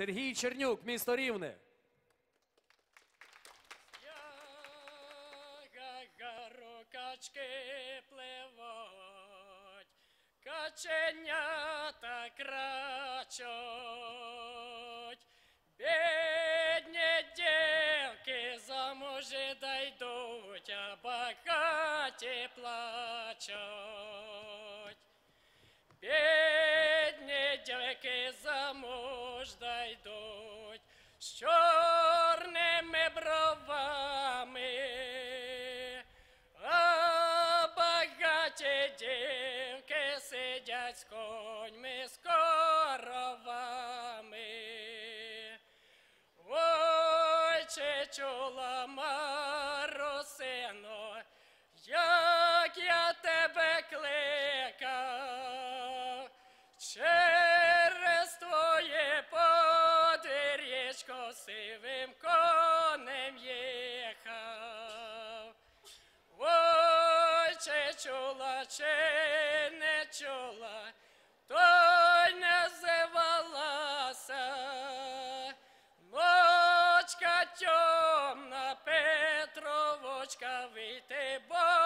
Сергій Чернюк, місто Рівне. Качки пливуть, каченята крачуть, бідні дівки замужі дойдуть, а багаті плачуть. Бідні дівки дойдуть з чорними бровами, а багаті дівки сидять з коньми, з коровами. Ой, чи чула Марусино, кривим конем їхав, Ой, чи чула, чи не чула, той не звалася, ночка тьомна Петровочка вийти бо.